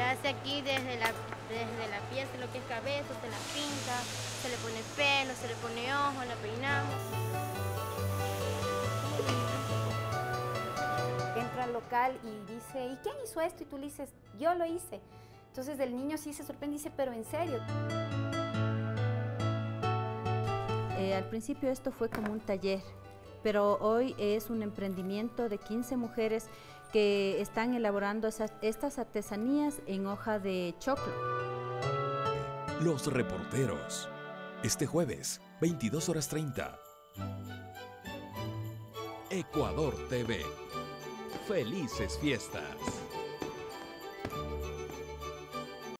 hace aquí desde la, desde la pieza, lo que es cabeza, se la pinta, se le pone pelo, se le pone ojo, la peinamos. Entra al local y dice, ¿y quién hizo esto? Y tú le dices, yo lo hice. Entonces el niño sí se sorprende y dice, pero en serio. Eh, al principio esto fue como un taller, pero hoy es un emprendimiento de 15 mujeres que están elaborando estas artesanías en hoja de choclo. Los reporteros. Este jueves, 22 horas 30. Ecuador TV. Felices fiestas.